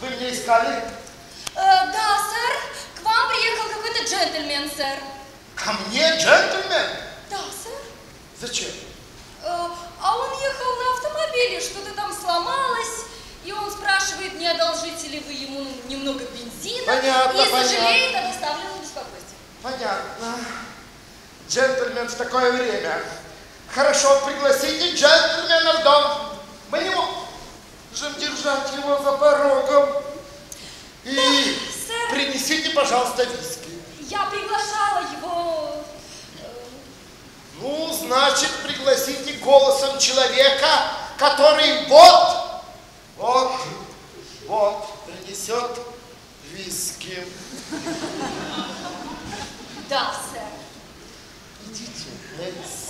Вы меня искали? Э, да, сэр. К вам приехал какой-то джентльмен, сэр. Ко мне, джентльмен? Да, сэр. Зачем? Э, а он ехал на автомобиле, что-то там сломалось. И он спрашивает, не одолжите ли вы ему немного бензина. Понятно, И понятно. сожалеет о доставленном беспокойстве. Понятно. Джентльмен в такое время. Хорошо, пригласите джентльмена в дом. Мы не можем держать его за порогом. И сэр. Принесите, пожалуйста, виски. Я приглашала его... Ну, значит, пригласите голосом человека, который вот, вот, вот, принесет виски. Да, сэр. Идите, Элис.